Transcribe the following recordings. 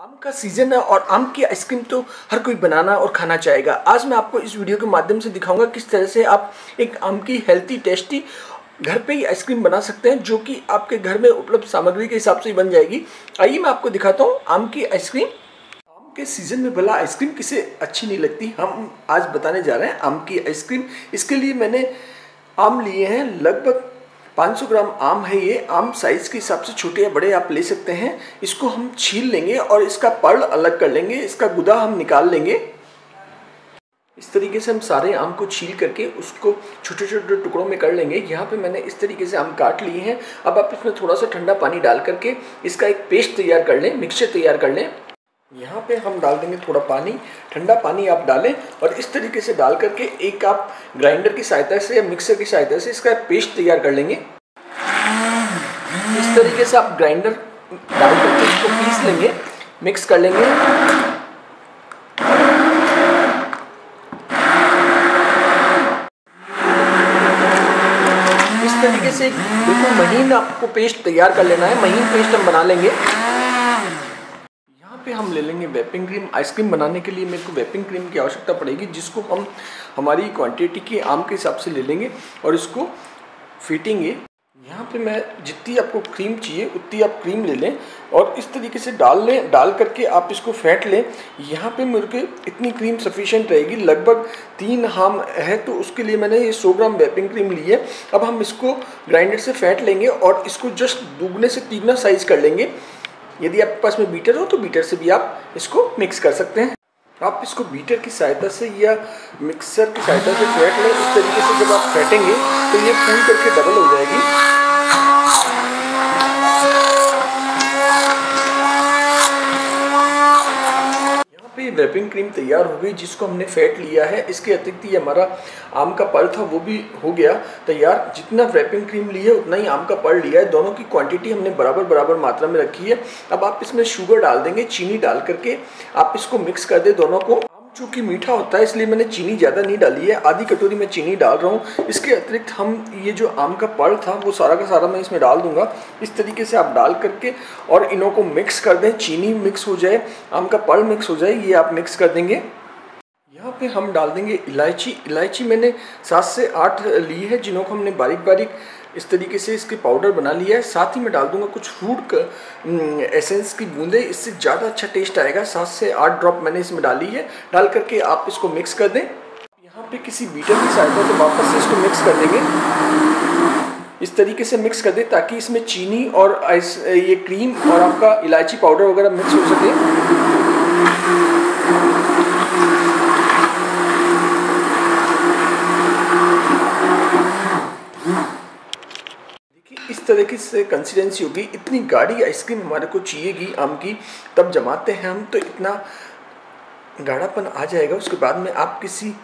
आम का सीज़न है और आम की आइसक्रीम तो हर कोई बनाना और खाना चाहेगा। आज मैं आपको इस वीडियो के माध्यम से दिखाऊँगा किस तरह से आप एक आम की हेल्थी टेस्टी घर पे ही आइसक्रीम बना सकते हैं, जो कि आपके घर में उपलब्ध सामग्री के हिसाब से ही बन जाएगी। आइए मैं आपको दिखाता हूँ आम की आइसक्रीम आम के सीज़न में भला आइसक्रीम किसे अच्छी नहीं लगती, हम आज बताने जा रहे हैं आम की आइसक्रीम इसके लिए मैंने आम लिए हैं लगभग 500 ग्राम आम है ये। आम साइज़ के हिसाब से छोटे या बड़े आप ले सकते हैं। इसको हम छील लेंगे और इसका पर्ल अलग कर लेंगे। इसका गुदा हम निकाल लेंगे। इस तरीके से हम सारे आम को छील करके उसको छोटे छोटे टुकड़ों में कर लेंगे। यहाँ पे मैंने इस तरीके से आम काट लिए हैं। अब आप इसमें थोड़ा सा ठंडा पानी डाल करके इसका एक पेस्ट तैयार कर लें, मिक्सचर तैयार कर लें। यहाँ पे हम डाल देंगे थोड़ा पानी, ठंडा पानी आप डालें और इस तरीके से डाल करके एक आप ग्राइंडर की सहायता से या मिक्सर की सहायता से इसका पेस्ट तैयार कर लेंगे। इस तरीके से आप ग्राइंडर डाल करके इसको पीस लेंगे मिक्स कर लेंगे। इस तरीके से बिल्कुल महीन आपको पेस्ट तैयार कर लेना है, महीन पेस्ट हम बना लेंगे। पे हम ले लेंगे वेपिंग क्रीम आइसक्रीम बनाने के लिए मेरे को वेपिंग क्रीम की आवश्यकता पड़ेगी, जिसको हम हमारी क्वांटिटी के आम के हिसाब से ले लेंगे और इसको फीटेंगे यहाँ पे मैं जितनी आपको क्रीम चाहिए, उतनी आप क्रीम ले लें और इस तरीके से डाल लें, डाल करके आप इसको फेंट लें। यहाँ पे मेरे को इतनी क्रीम सफिशेंट रहेगी। लगभग तीन हाम है तो उसके लिए मैंने ये 100 ग्राम वेपिंग क्रीम ली है। अब हम इसको ग्राइंडर से फेंट लेंगे और इसको जस्ट दुगने से तीगना साइज़ कर लेंगे। यदि आपके पास में बीटर हो तो बीटर से भी आप इसको मिक्स कर सकते हैं। आप इसको बीटर की सहायता से या मिक्सर की सहायता से फैट लें। इस तरीके से जब आप फैटेंगे तो ये फूल करके डबल हो जाएगी। पे रैपिंग क्रीम तैयार हो गई, जिसको हमने फैट लिया है। इसके अतिरिक्त ये हमारा आम का पल था, वो भी हो गया तैयार। जितना ड्रेपिंग क्रीम ली है, उतना ही आम का पल लिया है। दोनों की क्वांटिटी हमने बराबर बराबर मात्रा में रखी है। अब आप इसमें शुगर डाल देंगे, चीनी डाल करके आप इसको मिक्स कर दे दोनों को। चूँकि मीठा होता है, इसलिए मैंने चीनी ज़्यादा नहीं डाली है। आधी कटोरी में चीनी डाल रहा हूँ। इसके अतिरिक्त हम ये जो आम का पड़ था, वो सारा का सारा मैं इसमें डाल दूँगा। इस तरीके से आप डाल करके और इनों को मिक्स कर दें। चीनी मिक्स हो जाए, आम का पड़ मिक्स हो जाए, ये आप मिक्स कर देंगे। यहाँ पे हम डाल देंगे इलायची। इलायची मैंने सात से आठ ली है, जिन्हों को हमने बारीक बारीक इस तरीके से इसके पाउडर बना लिया है। साथ ही मैं डाल दूँगा कुछ फ्रूट एसेंस की बूंदे। इससे ज़्यादा अच्छा टेस्ट आएगा। सात से आठ ड्रॉप मैंने इसमें डाली है। डाल करके आप इसको मिक्स कर दें। यहाँ पे किसी बीटर की साइड सहायता से वापस से इसको मिक्स कर देंगे। इस तरीके से मिक्स कर दें ताकि इसमें चीनी और ये क्रीम और आपका इलायची पाउडर वगैरह मिक्स हो सके। तरह से कंसिस्टेंसी होगी, इतनी गाढ़ी आइसक्रीम हमारे को चाहिएगी आम की, तब जमाते हैं हम तो इतना गाढ़ापन आ जाएगा। उसके बाद में आप किसी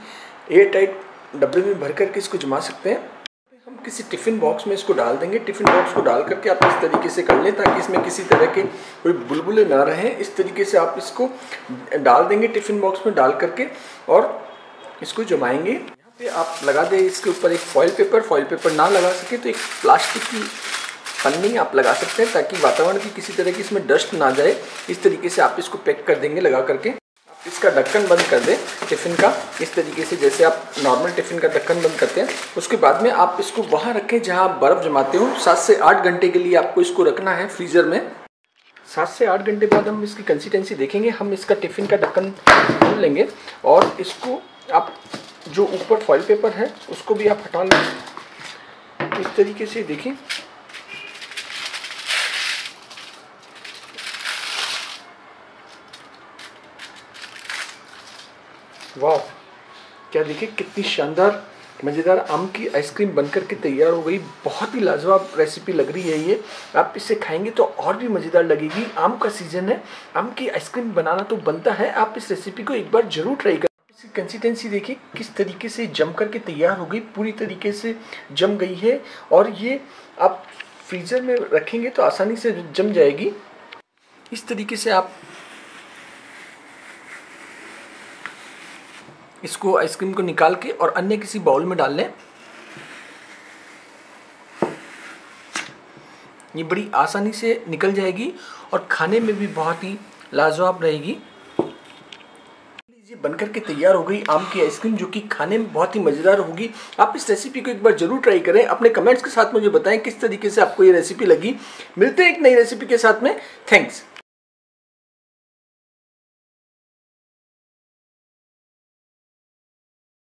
एयर टाइट डब्बे में भर करके इसको जमा सकते हैं। हम किसी टिफ़िन बॉक्स में इसको डाल देंगे। टिफ़िन बॉक्स को डाल करके आप इस तरीके से कर लें ताकि इसमें किसी तरह के कोई बुलबुले ना रहें। इस तरीके से आप इसको डाल देंगे टिफ़िन बॉक्स में डाल करके और इसको जमाएँगे। यहाँ पे आप लगा दें, इसके ऊपर एक फॉइल पेपर फॉइल पेपर ना लगा सके तो एक प्लास्टिक की पन्नी आप लगा सकते हैं ताकि वातावरण की किसी तरह की इसमें डस्ट ना जाए। इस तरीके से आप इसको पैक कर देंगे लगा करके। आप इसका ढक्कन बंद कर दें टिफ़िन का। इस तरीके से जैसे आप नॉर्मल टिफ़िन का ढक्कन बंद करते हैं, उसके बाद में आप इसको वहाँ रखें जहाँ आप बर्फ़ जमाते हो। सात से आठ घंटे के लिए आपको इसको रखना है फ्रीज़र में। सात से आठ घंटे बाद हम इसकी कंसिस्टेंसी देखेंगे। हम इसका टिफ़िन का ढक्कन खोल लेंगे और इसको आप जो ऊपर फॉइल पेपर है, उसको भी आप हटा लें। इस तरीके से देखें। वाह, क्या देखिए कितनी शानदार, मज़ेदार आम की आइसक्रीम बनकर के तैयार हो गई। बहुत ही लाजवाब रेसिपी लग रही है ये। आप इसे खाएँगे तो और भी मज़ेदार लगेगी। आम का सीज़न है, आम की आइसक्रीम बनाना तो बनता है। आप इस रेसिपी को एक बार ज़रूर ट्राई करें। इसकी कंसिस्टेंसी देखिए, किस तरीके से जम करके तैयार हो गई, पूरी तरीके से जम गई है। और ये आप फ्रीज़र में रखेंगे तो आसानी से जम जाएगी। इस तरीके से आप इसको आइसक्रीम को निकाल के और अन्य किसी बाउल में डाल लें। ये बड़ी आसानी से निकल जाएगी और खाने में भी बहुत ही लाजवाब रहेगी। बनकर के तैयार हो गई आम की आइसक्रीम, जो कि खाने में बहुत ही मज़ेदार होगी। आप इस रेसिपी को एक बार ज़रूर ट्राई करें। अपने कमेंट्स के साथ मुझे बताएँ किस तरीके से आपको ये रेसिपी लगी। मिलते हैं एक नई रेसिपी के साथ में। थैंक्स